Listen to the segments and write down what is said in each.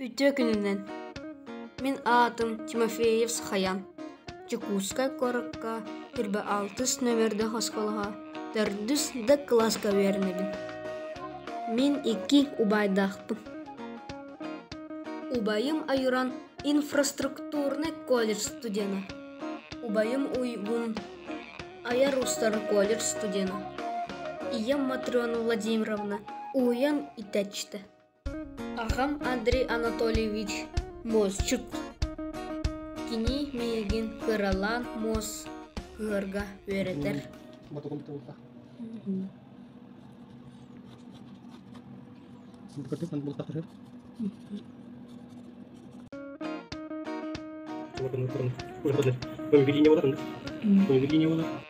Үтө күнүнен. Мен атым Тимофеев Хаян. Чекуска коракка үрбе алтыс нөмерде хосколға. Төрдүс да класска вернебин. Мен икки убайдахпын. Убайым айыран инфраструктурный колледж студена. Убайым уйгун Аяр Устар колледж студена. Иям Матрена Владимировна уян итәчті. Ағам Андрей Анатольевич Мосчук. Кини мейгин кыралан мос кырга веретер. Поведение вот он. Поведение вот он.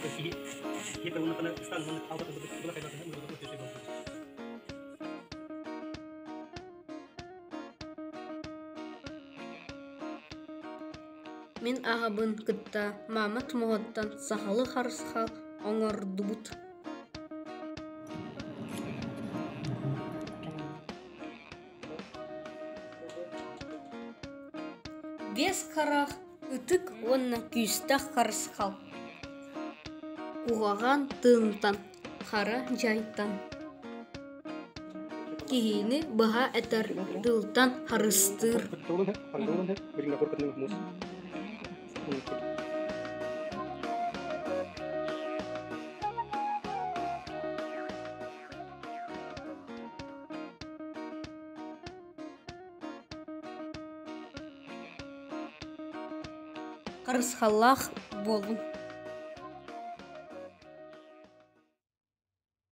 Мен ағабын кытта мамат моғоттан сахалы харысқа оңордубут. Бес қарақ үтік онна күйістақ қарысқал. Уғаған тыынтан, қара жайтан. Кihini баха әтер тылтан харыстыр. Пantulun ha,